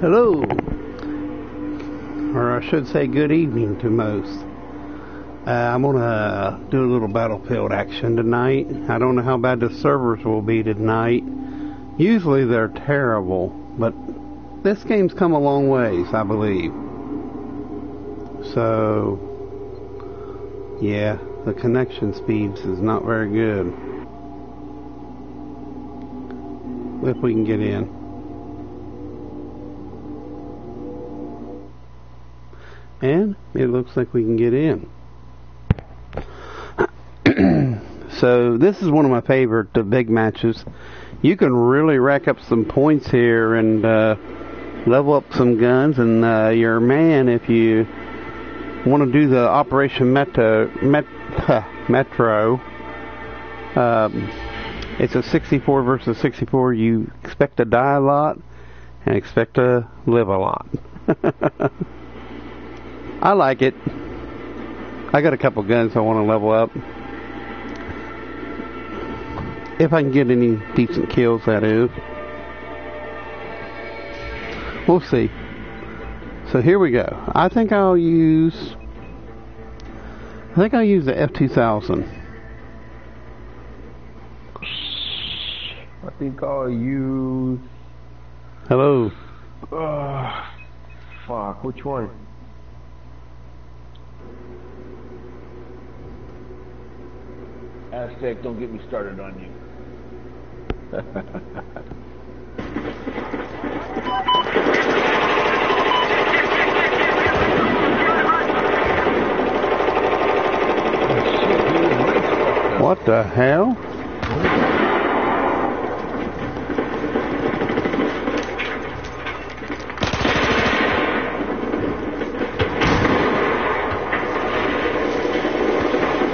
Hello, or I should say good evening to most. Uh, I'm gonna do a little battlefield action tonight. I don't know how bad the servers will be tonight. Usually they're terrible, but this game's come a long ways, I believe. So, yeah, the connection speeds is not very good. If we can get in. And it looks like we can get in. so this is one of my favorite uh, big matches. You can really rack up some points here and uh, level up some guns, and uh, you're a man if you want to do the Operation Metro. Met, Metro. Um, it's a 64 versus 64. You expect to die a lot and expect to live a lot. I like it. I got a couple guns I want to level up. If I can get any decent kills, that is. We'll see. So here we go. I think I'll use. I think I'll use the F2000. I think I'll use. Hello. Uh, fuck, which one? Aztec, don't get me started on you. What the hell?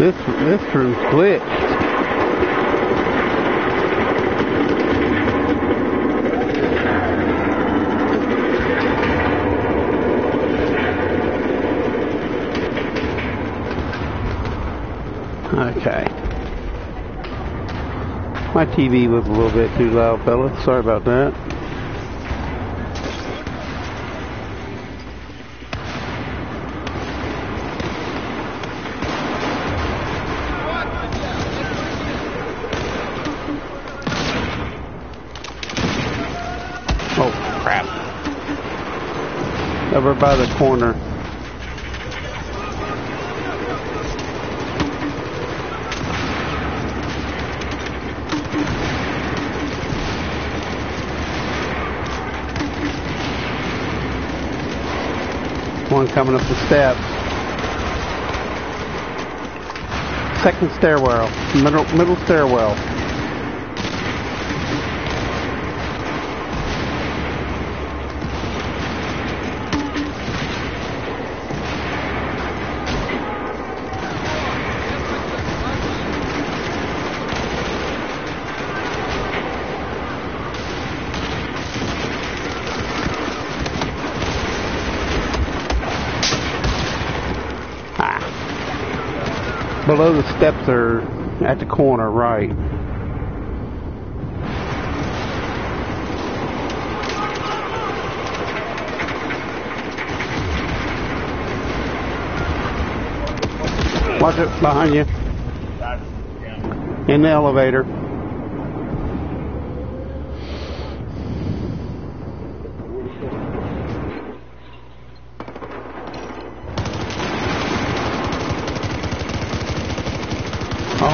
This this room's glitched. Okay. My TV was a little bit too loud, fella. Sorry about that. Over by the corner. One coming up the steps. Second stairwell. Middle middle stairwell. Below the steps are at the corner, right. Watch it behind you. In the elevator.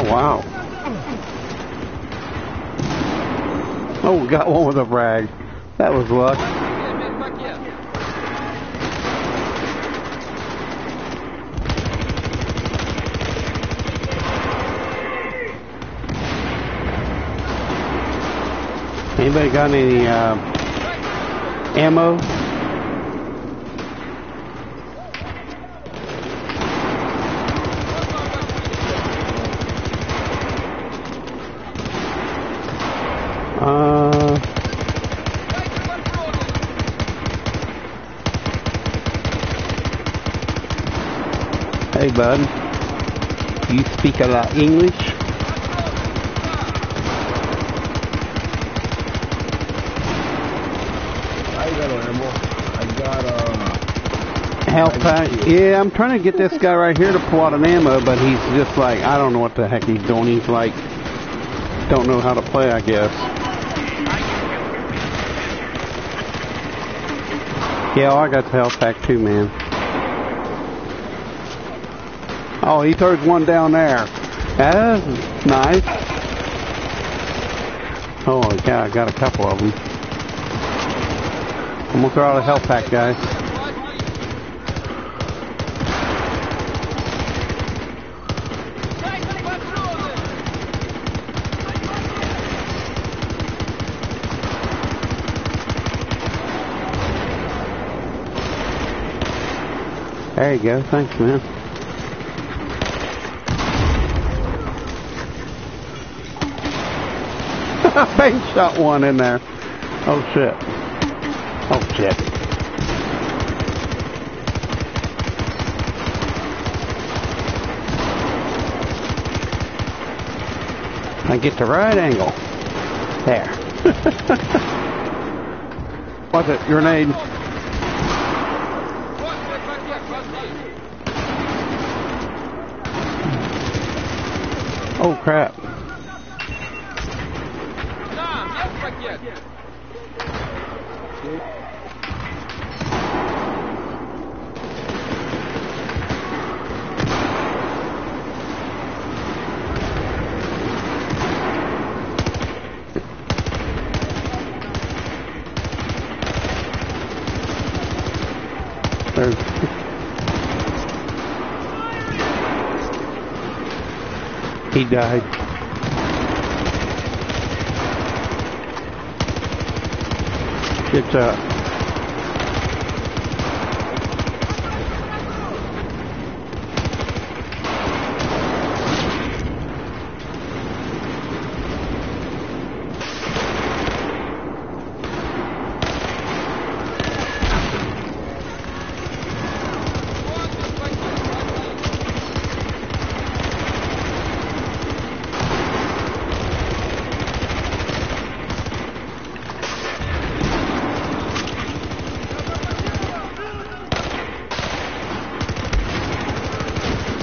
Oh, wow. Oh, we got one with a rag. That was luck. Anybody got any uh, ammo? Uh, You speak a lot English? I learn ammo. I got. Health uh, pack. Yeah, I'm trying to get this guy right here to pull out an ammo, but he's just like, I don't know what the heck he's doing. He's like, don't know how to play, I guess. Yeah, I got the health pack too, man. Oh, he throws one down there. That's nice. Oh, yeah, I got a couple of them. I'm gonna throw out a health pack, guys. There you go. Thanks, man. Bang shot one in there. Oh shit. Oh shit. I get the right angle. There. What's it? Grenade. Oh crap. There's he died. Good job.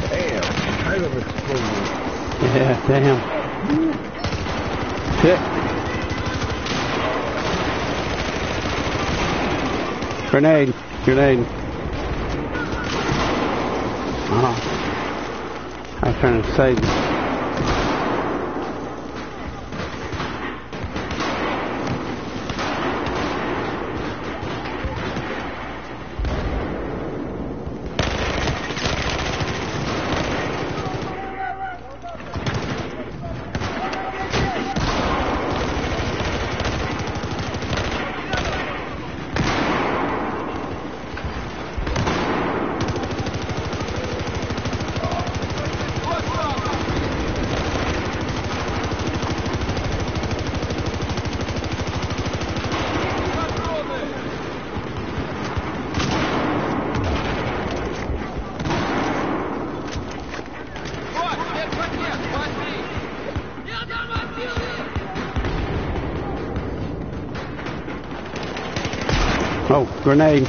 Damn, kind of exploded. Yeah, damn. Shit. Grenade. Grenade. Oh. I was trying to save grenade.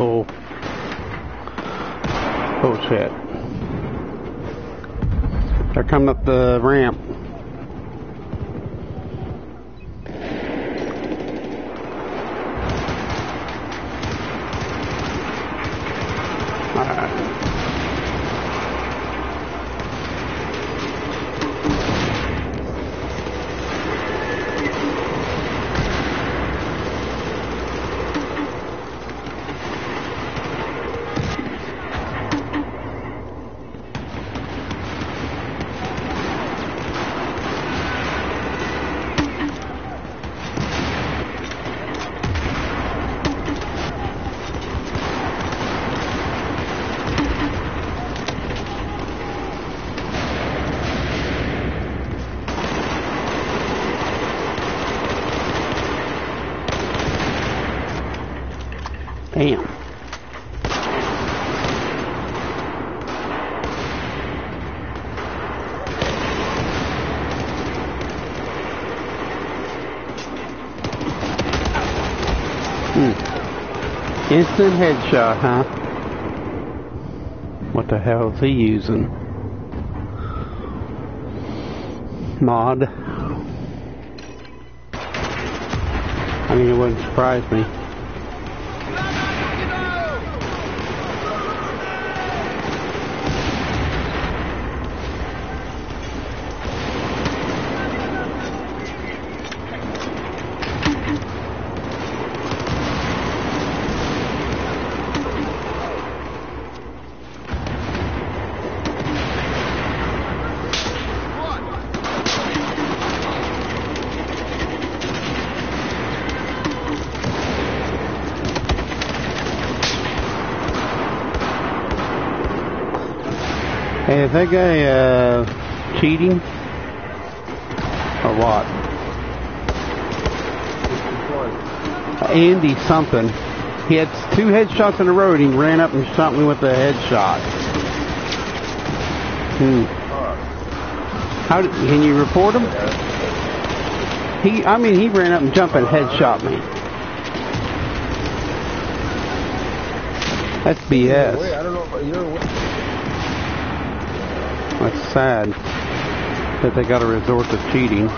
Oh. Oh shit. They're coming up the Hmm. Instant headshot, huh? What the hell is he using? Mod. I mean, it wouldn't surprise me. Is that guy uh, cheating? Or what? Andy something. He had two headshots in a row and he ran up and shot me with a headshot. Hmm. How can you report him? He, I mean, he ran up and jumped and headshot me. That's BS. Wait, I don't know. You're That's sad that they got to resort to cheating.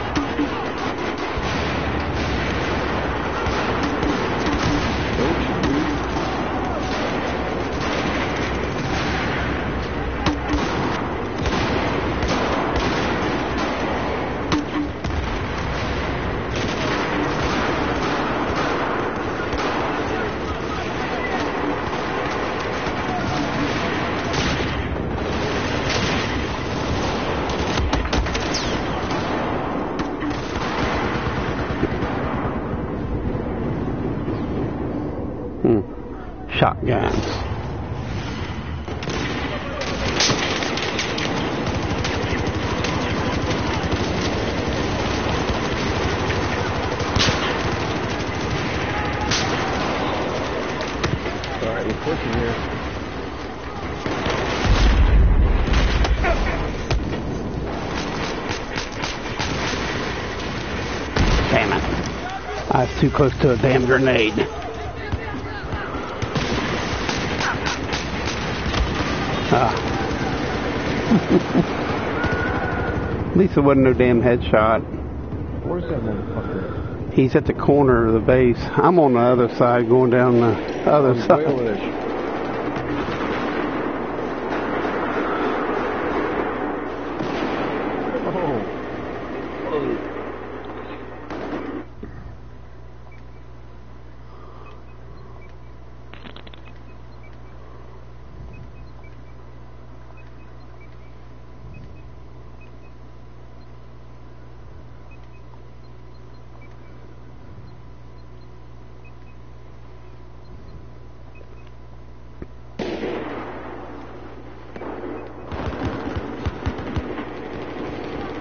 Was too close to a damn grenade. At least it wasn't no damn headshot. Where's that motherfucker? He's at the corner of the base. I'm on the other side, going down the other He's way over side. there. Oh. Oh.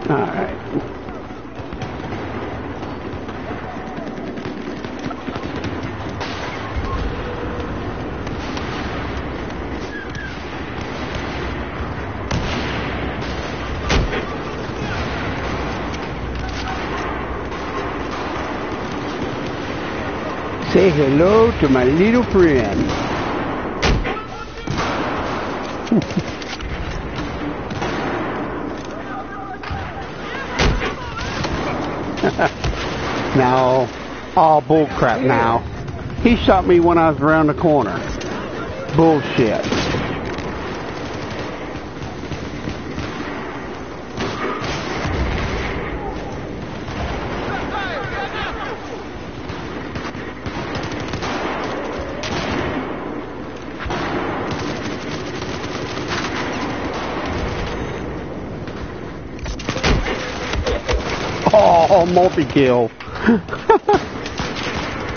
All right. Say hello to my little friend. Now, all bullcrap now. He shot me when I was around the corner. Bullshit. Oh, multi-kill.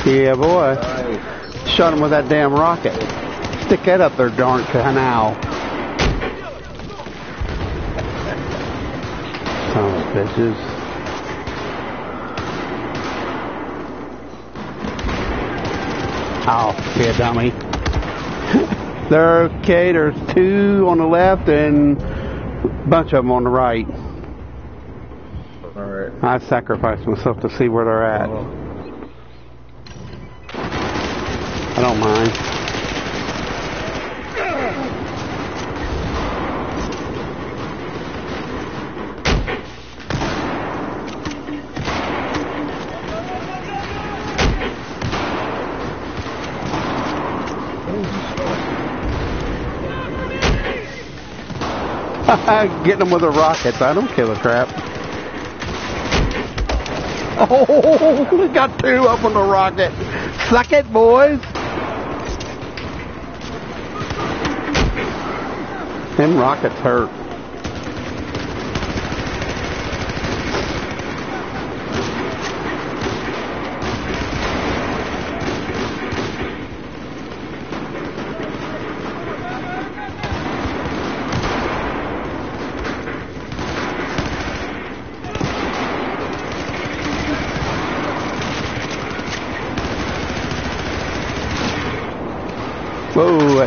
yeah, boy. Nice. Shot him with that damn rocket. Stick that up there, darn canal. Of bitches. Oh, yeah, dummy. They're okay. There's two on the left and a bunch of them on the right. I sacrificed myself to see where they're at. Oh. I don't mind. Getting them with the rockets. I don't give a crap. Oh, we got two up on the rocket. Suck it, boys. Them rockets hurt.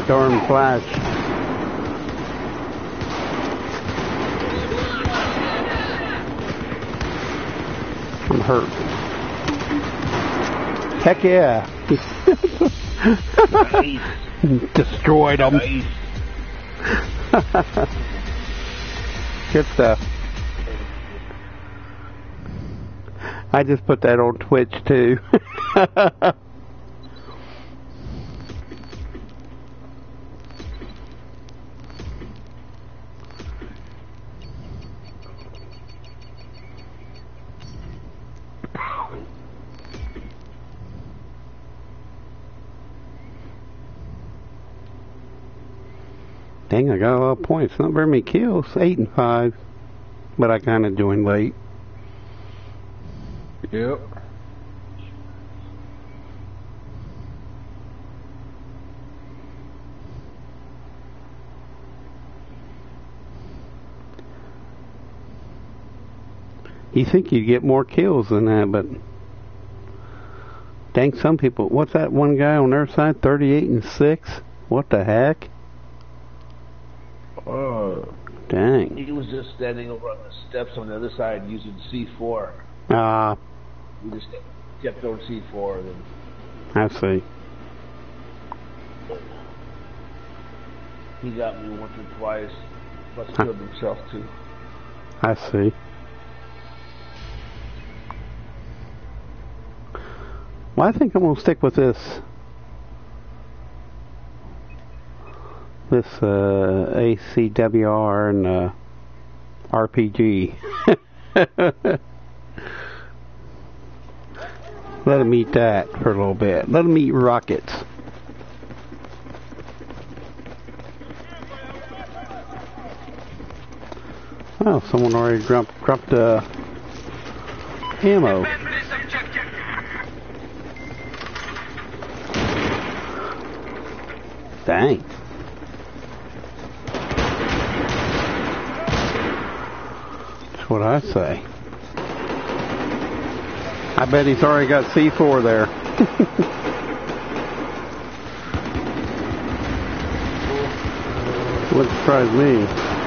Darn flash. I'm hurt. Heck yeah. Nice. Destroyed them. Nice. Good stuff. I just put that on Twitch too. Dang, I got a lot of points. Not very many kills. Eight and five. But I kind of joined late. Yep. You think you'd get more kills than that, but dang, some people. What's that one guy on their side? Thirty-eight and six. What the heck? Oh. Dang. He was just standing over on the steps on the other side using C4. Ah, We just kept on C4 and then I see. he got me once or twice. Must Huh. killed himself too. I see. Well, I think I'm gonna stick with this. This uh, ACWR and uh, RPG. Let him eat that for a little bit. Let him eat rockets. Oh, someone already dropped dropped uh, ammo. Dang. What I say. I bet he's already got C4 there. Wouldn't surprise me.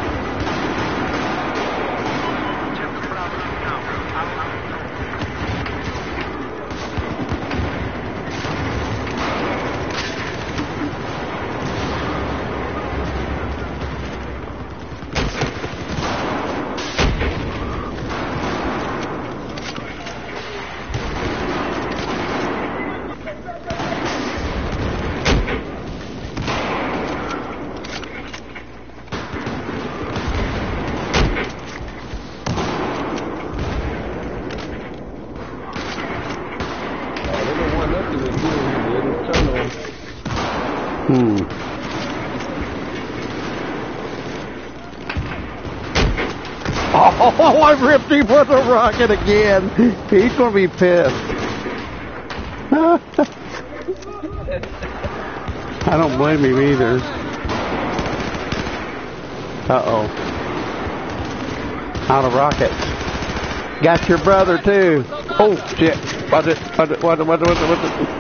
Oh, I ripped him with a rocket again. He's gonna be pissed. I don't blame him either. Uh oh. Out of rockets. Got your brother too. Oh shit. What it? What it? What it? What it? What it?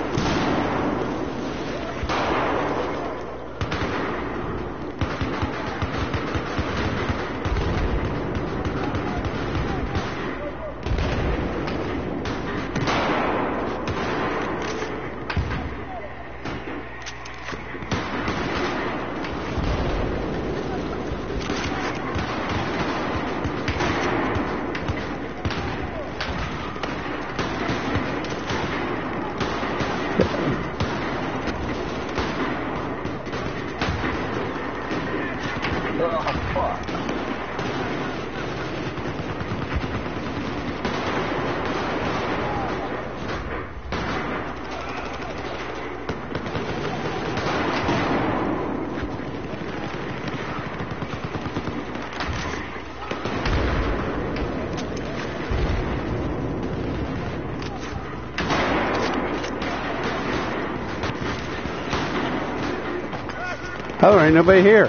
Ain't nobody here.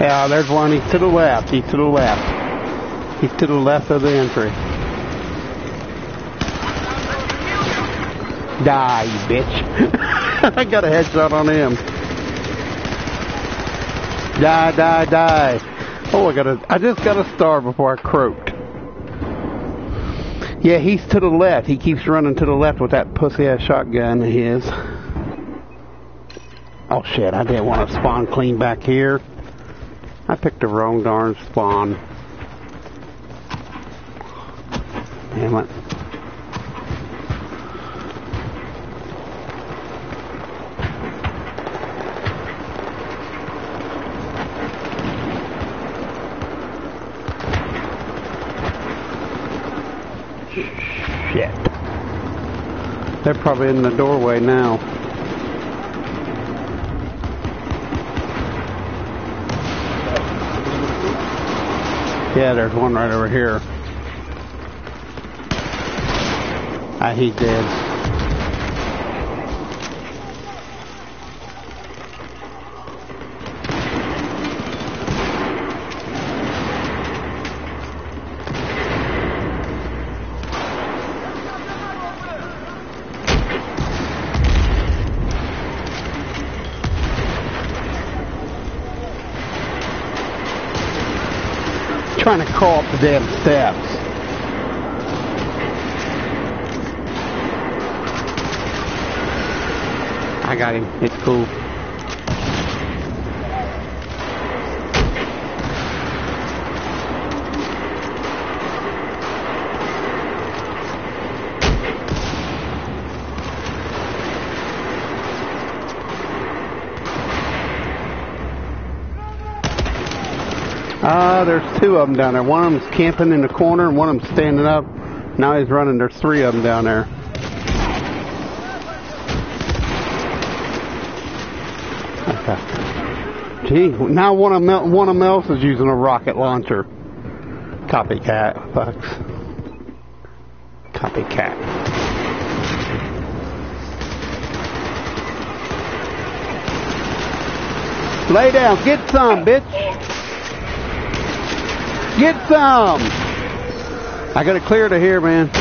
Yeah, there's one. He's to the left. He's to the left. He's to the left of the entry. Die, you bitch. I got a headshot on him. Die, die, die. Oh, I got a, I just got a star before I croaked. Yeah, he's to the left. He keeps running to the left with that pussy ass shotgun of his. Oh shit, I didn't want to spawn clean back here. I picked the wrong darn spawn. Damn it. Shit. They're probably in the doorway now. Yeah, there's one right over here. Ah, he's dead. Trying to crawl up the damn steps. I got him. It's cool. Ah, there's two of them down there. One of them's camping in the corner, and one of them's standing up. Now he's running. There's three of them down there. Okay. Gee, now one of them, one of them else is using a rocket launcher. Copycat, fucks. Copycat. Lay down. Get some, bitch. Get some. I got to clear to here, man. Oh.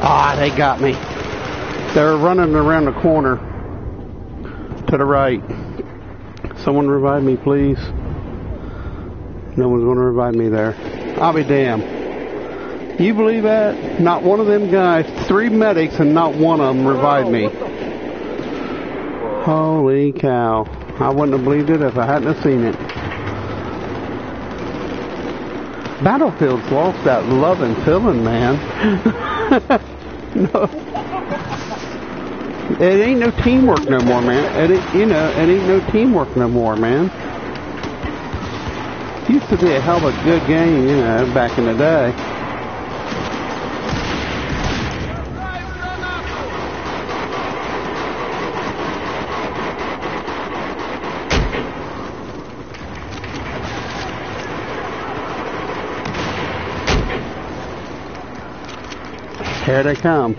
Ah, they got me. They're running around the corner to the right. Someone revive me, please. No one's going to revive me there. I'll be damned. You believe that? Not one of them guys, three medics, and not one of them revived me. Holy cow. I wouldn't have believed it if I hadn't have seen it. Battlefield's lost that love and feeling, man. no. It ain't no teamwork no more, man. It you know, it ain't no teamwork no more, man. Used to be a hell of a good game, you know, back in the day. Here they come.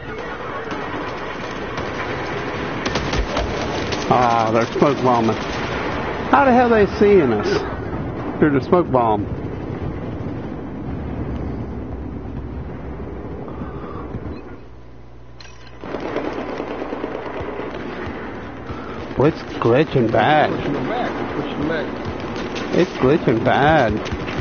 Ah, they're smoke bombing. How the hell are they seeing us? Through the smoke bomb. Boy, it's glitching bad. Pushing them back. Pushing them back. It's glitching bad.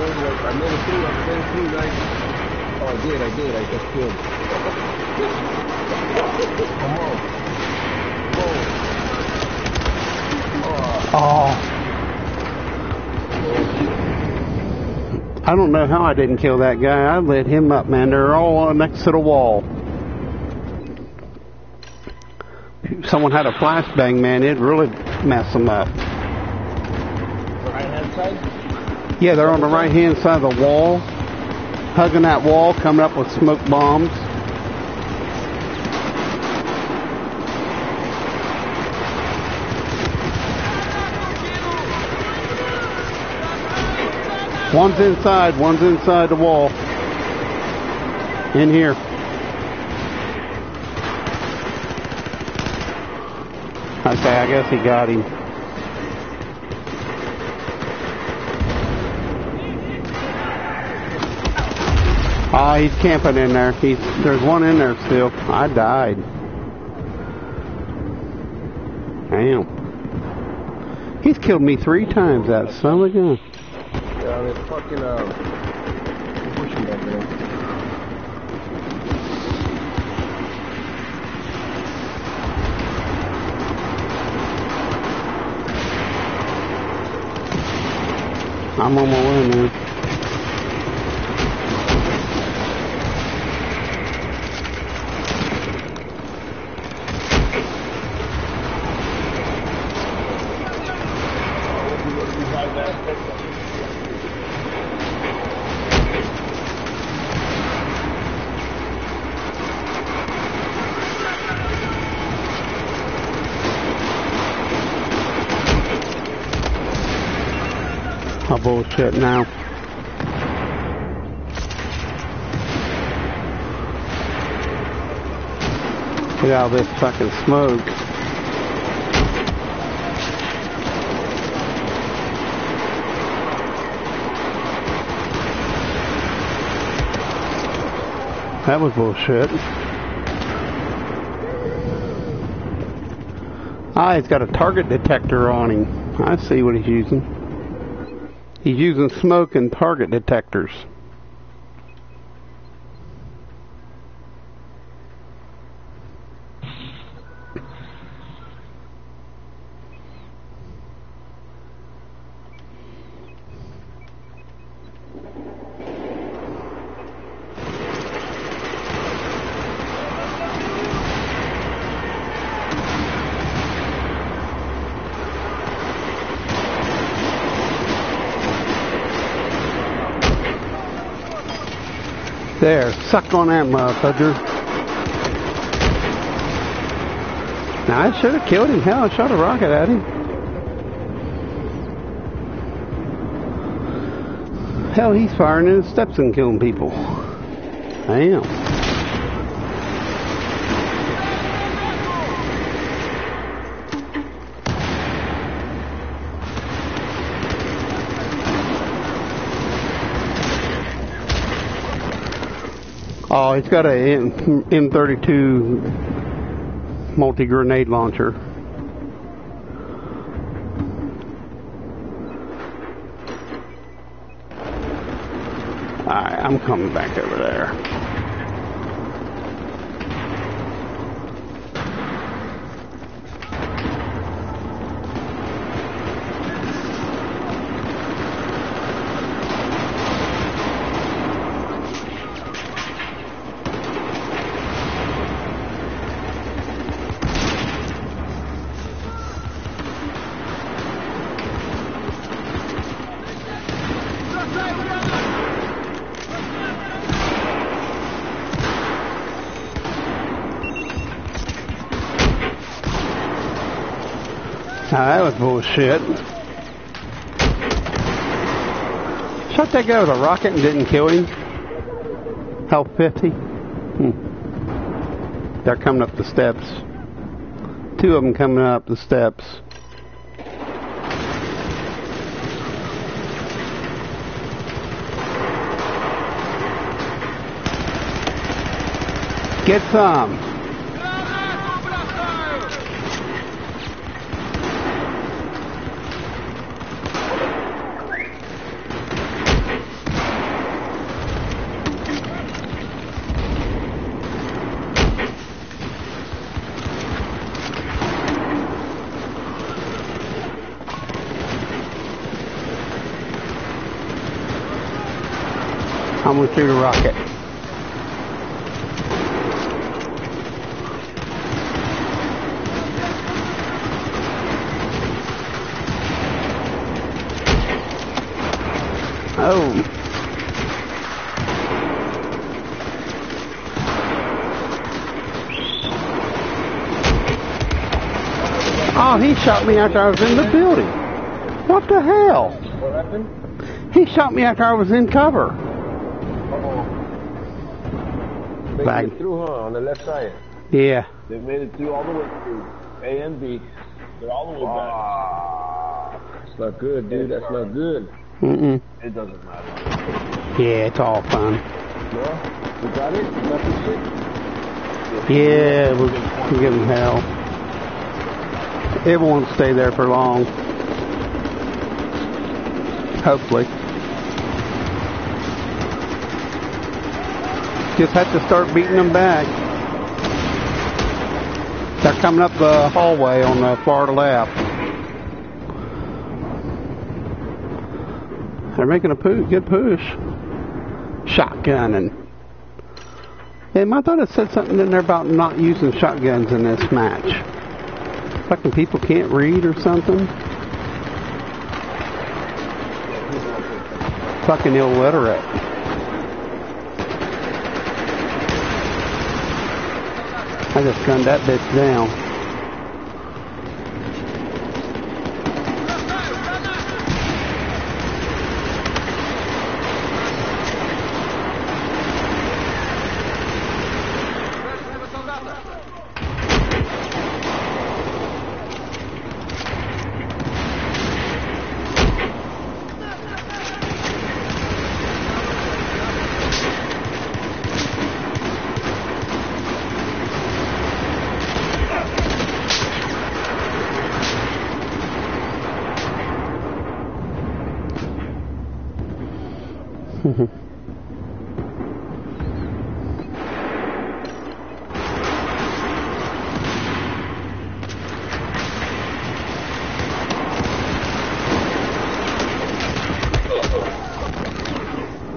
No, no, I made it through. I made it through, right? Oh, I did. I did. I just killed. Come on. Come on. Oh. I don't know how I didn't kill that guy. I lit him up, man. They're all next to the wall. Someone had a flashbang, man, it'd really mess them up. Right hand side? Yeah, they're on the right hand side of the wall, hugging that wall, coming up with smoke bombs. One's inside, one's inside the wall. In here. Okay, I guess he got him. Oh, he's camping in there. He's there's one in there still. I died. Damn. He's killed me three times. That son of a gun. Yeah, they're fucking, uh, pushing back there. I'm on my way, man. Oh bullshit now. Get out of this fucking smoke. That was bullshit. Ah, he's got a target detector on him. I see what he's using. He's using smoke and target detectors. There, suck on that motherfucker. Now I should have killed him. Hell, I shot a rocket at him. Hell, he's firing in steps and killing people. Damn. Oh, he's got a M- M32 multi-grenade launcher. Alright, I'm coming back over there. Was. Shot that guy with a rocket and didn't kill him. Health 50. Hmm. They're coming up the steps. Two of them coming up the steps. Get some. I'm gonna shoot a rocket. Oh. Oh, he shot me after I was in the building. What the hell? What happened? He shot me after I was in cover. Uh-oh. Bang. made it through, huh? On the left side. Yeah. They made it through all the way through. A and B. They're all the way back. Ah. That's not good, dude. That's not good. Mm-mm. It doesn't matter. Yeah, it's all fun. Yeah? You got it? You got this shit? Yeah, we're, we're giving hell. It won't stay there for long. Hopefully. Just have to start beating them back. They're coming up the hallway on the far left. They're making a pu- good push. Shotgunning. Em, I thought it said something in there about not using shotguns in this match. Fucking people can't read or something. Fucking illiterate. I just gunned that bitch down.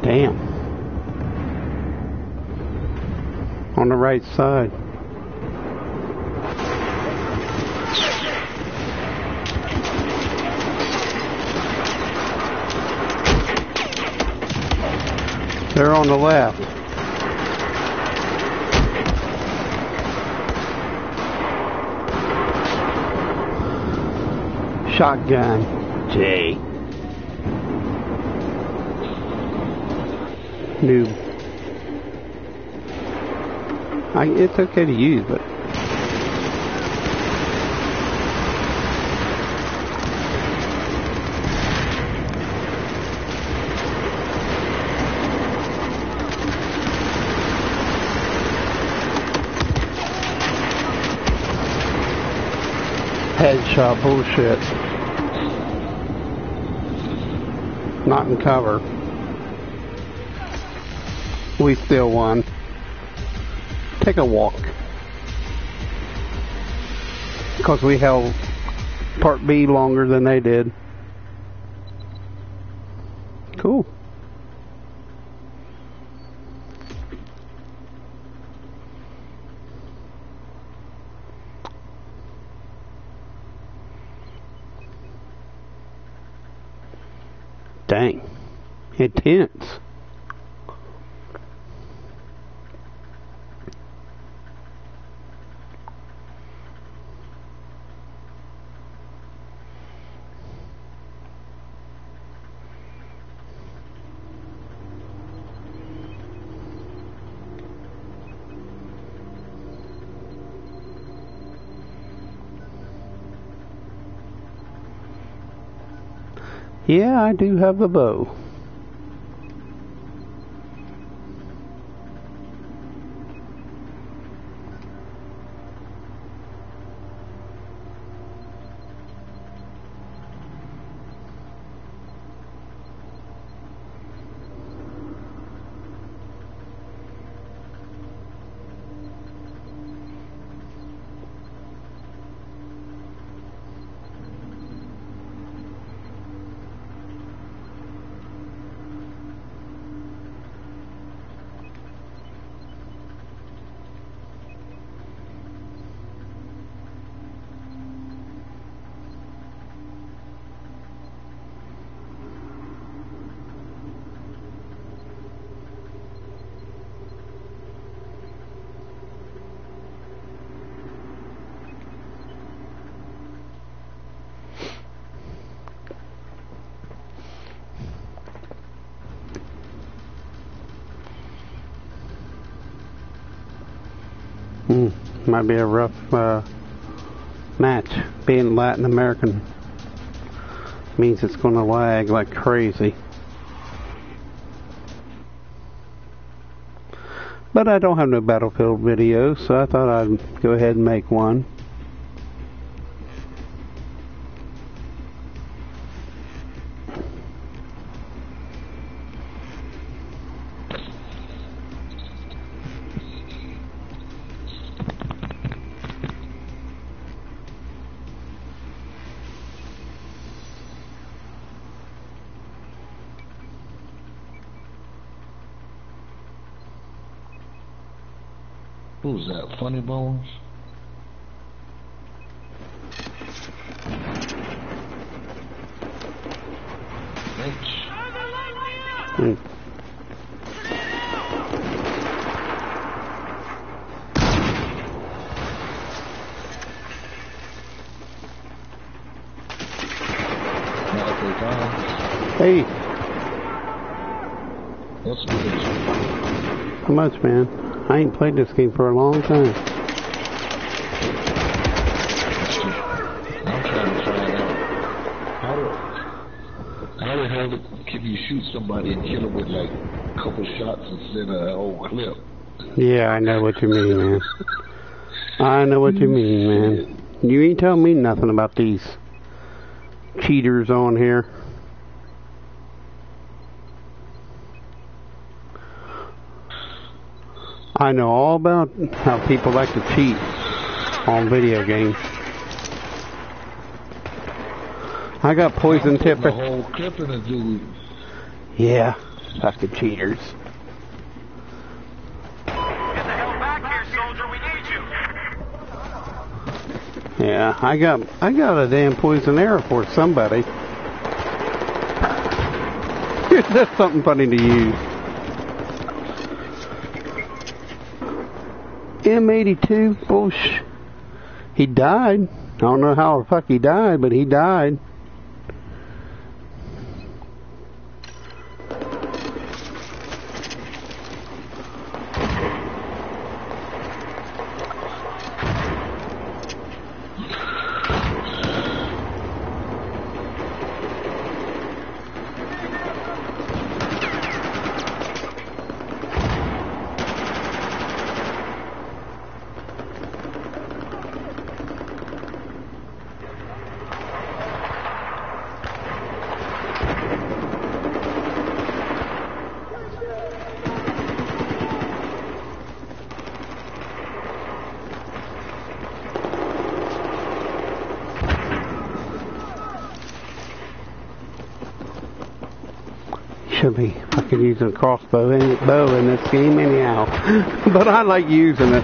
Damn. On the right side. They're on the left. Shotgun. J. Noob. I, it's okay to use, but headshot bullshit. Not in cover. We still won. Take a walk. Because we held Part B longer than they did. Cool. Dang. Intense. I do have the bow. Might be a rough uh, match. Being Latin American means it's going to lag like crazy. But I don't have no Battlefield videos, so I thought I'd go ahead and make one. Who's that? Funny Bones? Mitch. Hmm. Hey, how much, man? Played this game for a long time. I'm trying to find out how the how the hell can you shoot somebody and kill them with like a couple shots instead of a whole clip? Yeah, I know what you mean, man. I know what you mean, man. You ain't telling me nothing about these cheaters on here. I know all about how people like to cheat on video games. I got poison tipper. The whole clip in a dude. Yeah, fucking cheaters. Get the hell back here, soldier. We need you. Yeah, I got I got a damn poison arrow for somebody. That's something funny to use. M82 Bush. He died. I don't know how the fuck he died, but he died. Should be fucking a crossbow bow in this game anyhow. but I like using it.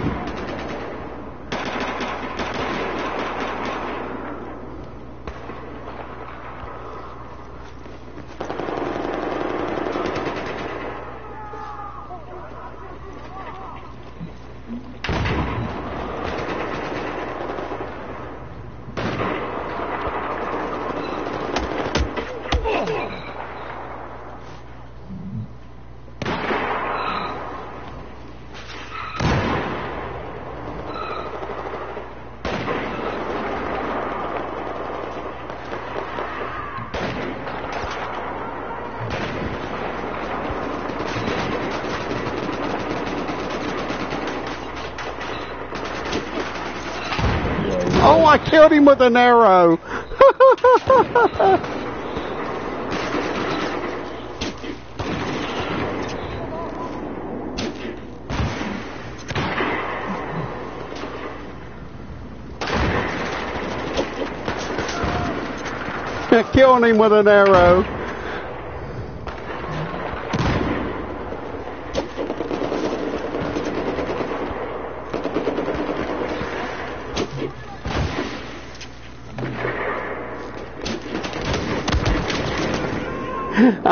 Yeah, Oh, I killed him with an arrow. Killing him with an arrow.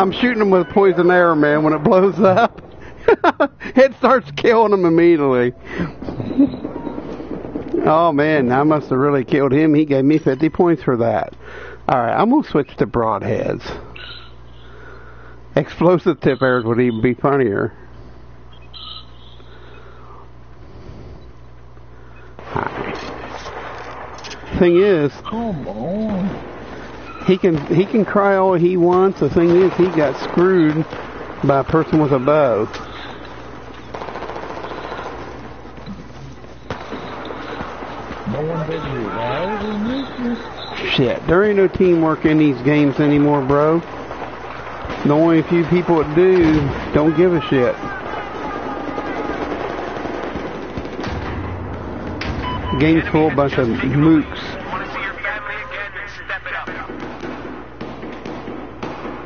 I'm shooting him with poison arrow, man. When it blows up, it starts killing him immediately. oh man, I must have really killed him. He gave me 50 points for that. All right, I'm gonna switch to broadheads. Explosive tip arrows would even be funnier. thing is, Come on. He can he can cry all he wants. The thing is, he got screwed by a person with a bow. No one does revive in this? Shit, there ain't no teamwork in these games anymore, bro. The only few people that do don't give a shit. Game's full bunch of mooks.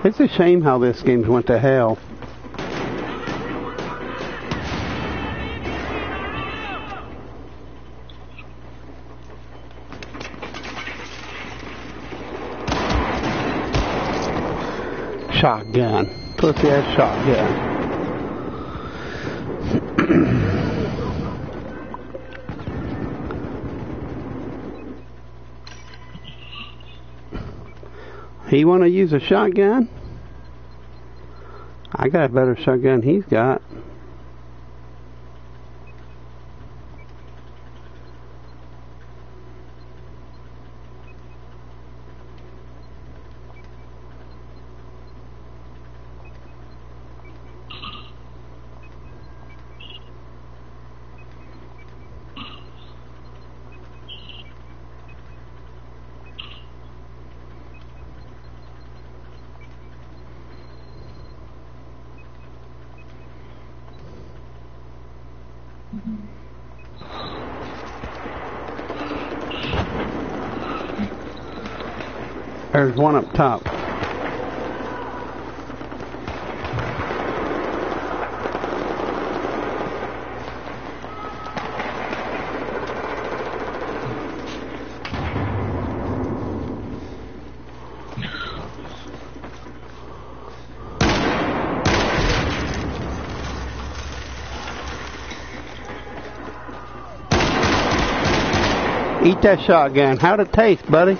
It's a shame how this game's went to hell. Shotgun. Pussy ass shotgun. He want to use a shotgun? I got a better shotgun he's got. There's one up top. Eat that shotgun. How'd it taste, buddy?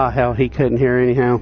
Ah, hell, he couldn't hear anyhow.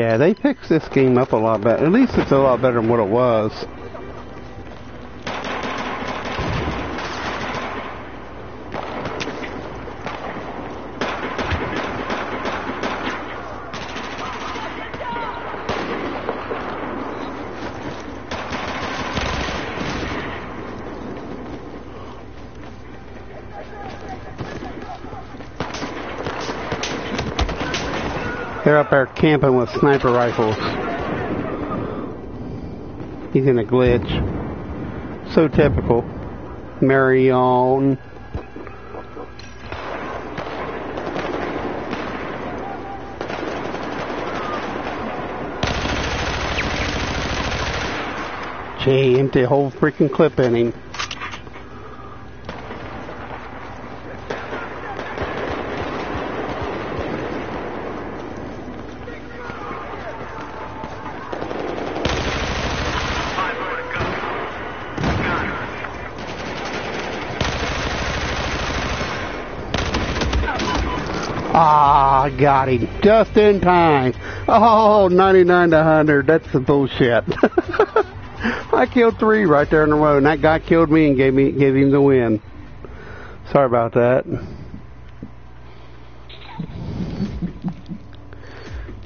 Yeah, they fixed this game up a lot better. At least it's a lot better than what it was. Camping with sniper rifles. He's in a glitch. So typical. Marion. Gee, empty whole freaking clip in him. Five more to go. Got her. Ah, got him. Just in time. Oh, 99 to 100. That's the bullshit. I killed three right there in a row, and that guy killed me and gave me gave him the win. Sorry about that.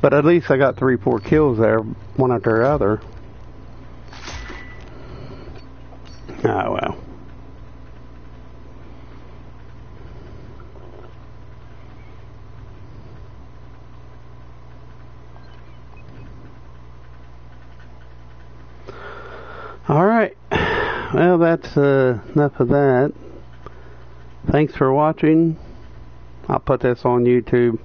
But at least I got three, four kills there, one after the other. Ah, well. All right. Well, that's uh, enough of that. Thanks for watching. I'll put this on YouTube.